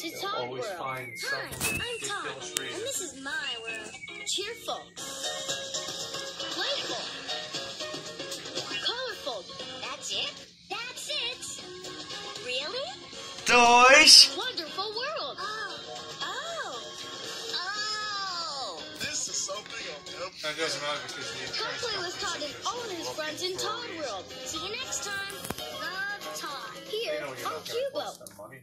to Todd always World. find Hi, I'm Todd, and this is my world. Cheerful, playful, colorful. That's it. That's it. Really? Toys. Wonderful world. Oh. Oh. Oh. This is something I'll never That doesn't matter because the Come play with Todd and all his friends in Todd. World. See you next time. Love Todd. Here on qubo. money.